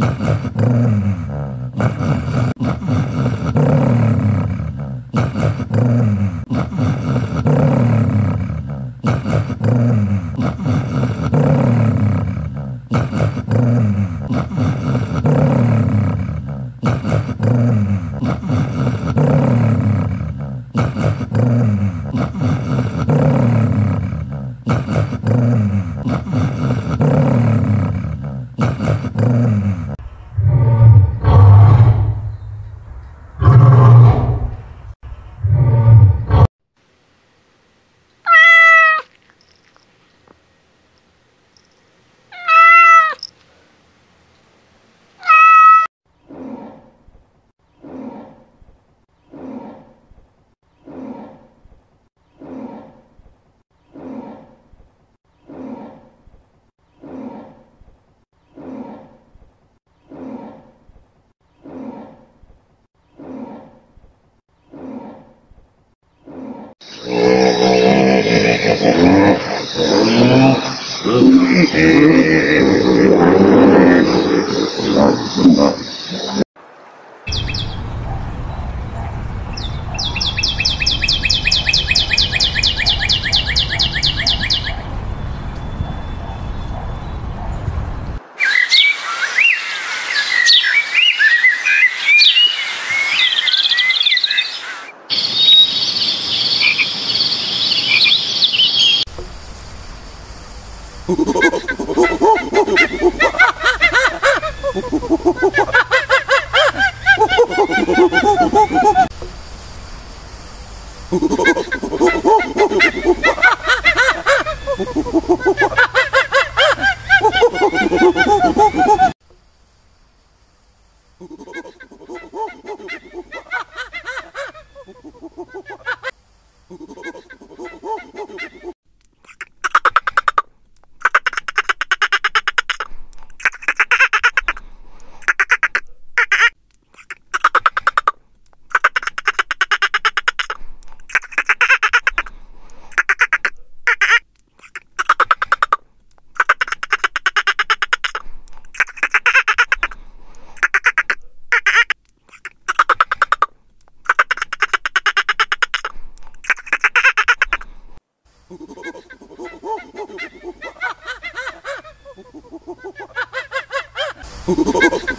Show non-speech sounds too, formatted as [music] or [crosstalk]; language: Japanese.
Mm-hmm. [laughs] Mm-hmm. Ha ha!